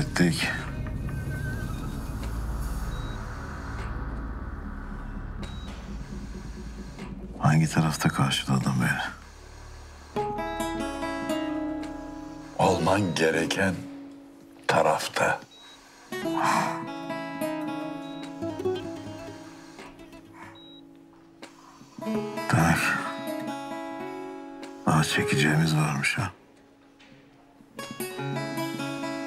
Üstelik hangi tarafta karşıladın beni? Olman gereken tarafta. Demek daha çekeceğimiz varmış ha.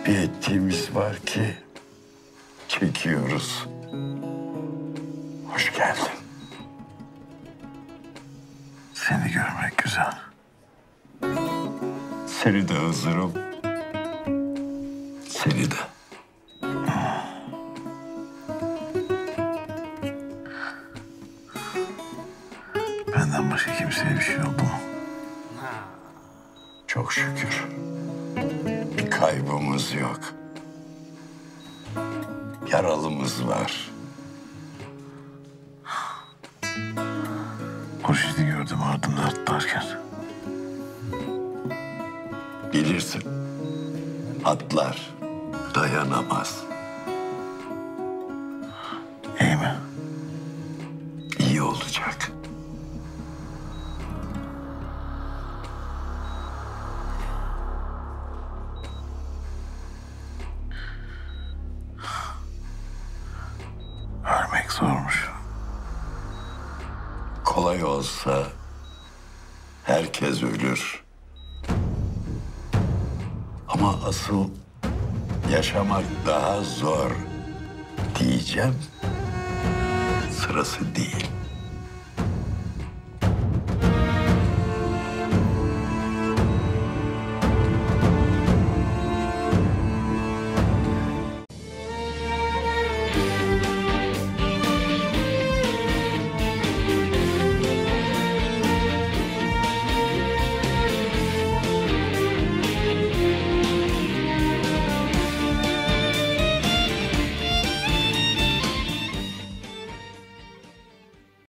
Bir ettiğimiz var ki çekiyoruz. Hoş geldin. Seni görmek güzel. Seni de hazırım. Seni de. Benden başka kimseye bir şey oldu mu? Çok şükür. Bir kaybımız yok. Yaralımız var. Hurşit'i gördüm ardında atlarken. Bilirsin. Atlar dayanamaz. İyi mi? İyi olacak. Zormuş. Kolay olsa herkes ölür. Ama asıl yaşamak daha zor diyeceğim. Sırası değil.